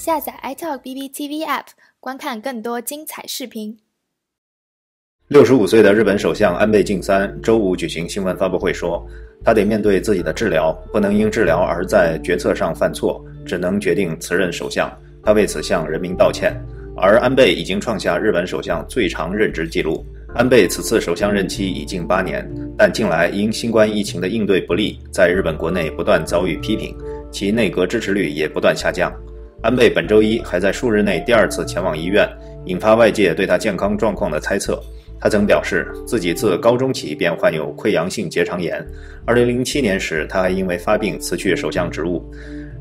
下载 iTalk BBTV App，观看更多精彩视频。六十五岁的日本首相安倍晋三周五举行新闻发布会说，他得面对自己的治疗，不能因治疗而在决策上犯错，只能决定辞任首相。他为此向人民道歉。而安倍已经创下日本首相最长任职记录。安倍此次首相任期已近八年，但近来因新冠疫情的应对不力，在日本国内不断遭遇批评，其内阁支持率也不断下降。安倍本周一还在数日内第二次前往医院，引发外界对他健康状况的猜测。他曾表示，自己自高中起便患有溃疡性结肠炎。2007年时，他还因为发病辞去首相职务。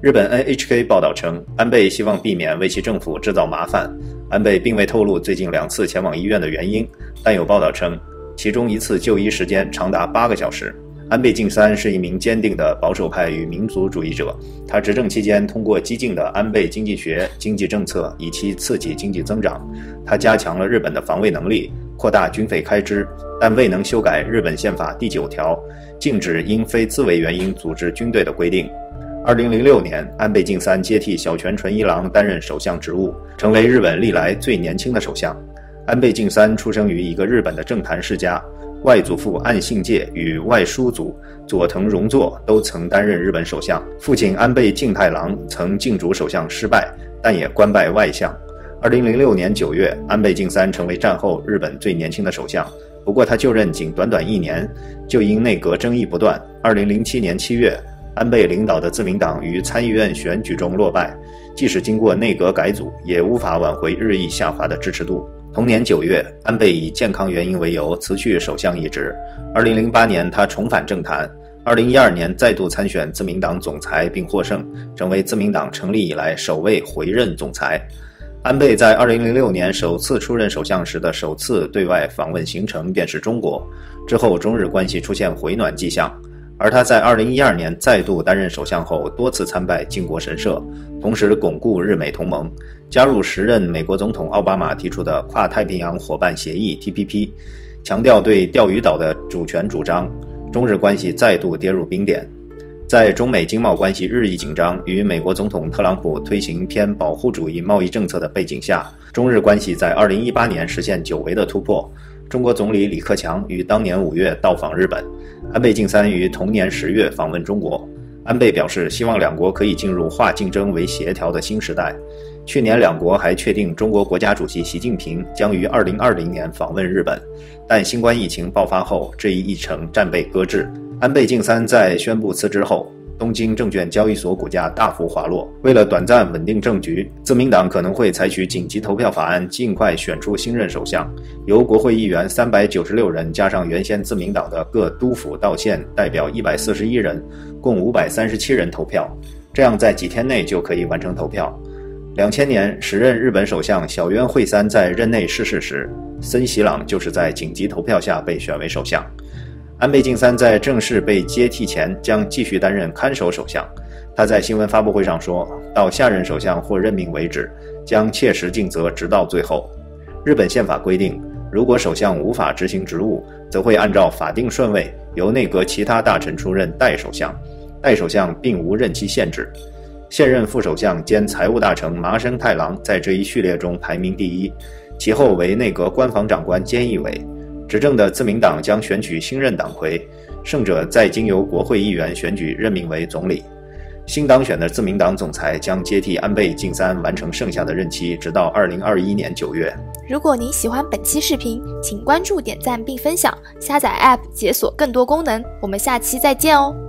日本 NHK 报道称，安倍希望避免为其政府制造麻烦。安倍并未透露最近两次前往医院的原因，但有报道称，其中一次就医时间长达八个小时。安倍晋三是一名坚定的保守派与民族主义者。他执政期间通过激进的安倍经济学经济政策，以期刺激经济增长。他加强了日本的防卫能力，扩大军费开支，但未能修改日本宪法第九条禁止因非自卫原因组织军队的规定。二零零六年，安倍晋三接替小泉纯一郎担任首相职务，成为日本历来最年轻的首相。安倍晋三出生于一个日本的政坛世家。外祖父岸信介与外叔祖佐藤荣作都曾担任日本首相。父亲安倍晋太郎曾竞逐首相失败，但也官拜外相。二零零六年九月，安倍晋三成为战后日本最年轻的首相。不过他就任仅短短一年，就因内阁争议不断。二零零七年七月，安倍领导的自民党于参议院选举中落败，即使经过内阁改组，也无法挽回日益下滑的支持度。同年九月，安倍以健康原因为由辞去首相一职。二零零八年，他重返政坛。二零一二年，再度参选自民党总裁并获胜，成为自民党成立以来首位回任总裁。安倍在二零零六年首次出任首相时的首次对外访问行程便是中国，之后中日关系出现回暖迹象。而他在二零一二年再度担任首相后，多次参拜靖国神社，同时巩固日美同盟，加入时任美国总统奥巴马提出的跨太平洋伙伴协议 （TPP），强调对钓鱼岛的主权主张。中日关系再度跌入冰点。在中美经贸关系日益紧张，与美国总统特朗普推行偏保护主义贸易政策的背景下，中日关系在二零一八年实现久违的突破。中国总理李克强于当年五月到访日本，安倍晋三于同年十月访问中国。安倍表示，希望两国可以进入化竞争为协调的新时代。去年，两国还确定中国国家主席习近平将于二零二零年访问日本，但新冠疫情爆发后，这一议程暂被搁置。安倍晋三在宣布辞职后。东京证券交易所股价大幅滑落。为了短暂稳定政局，自民党可能会采取紧急投票法案，尽快选出新任首相。由国会议员三百九十六人加上原先自民党的各督府道县代表一百四十一人，共五百三十七人投票。这样在几天内就可以完成投票。两千年时任日本首相小渊惠三在任内逝世时，森喜朗就是在紧急投票下被选为首相。安倍晋三在正式被接替前将继续担任看守首相。他在新闻发布会上说：“到下任首相或任命为止，将切实尽责，直到最后。”日本宪法规定，如果首相无法执行职务，则会按照法定顺位由内阁其他大臣出任代首相。代首相并无任期限制。现任副首相兼财务大臣麻生太郎在这一序列中排名第一，其后为内阁官房长官菅义伟。执政的自民党将选举新任党魁，胜者再经由国会议员选举任命为总理。新当选的自民党总裁将接替安倍晋三完成剩下的任期，直到二零二一年九月。如果您喜欢本期视频，请关注、点赞并分享，下载 App 解锁更多功能。我们下期再见哦。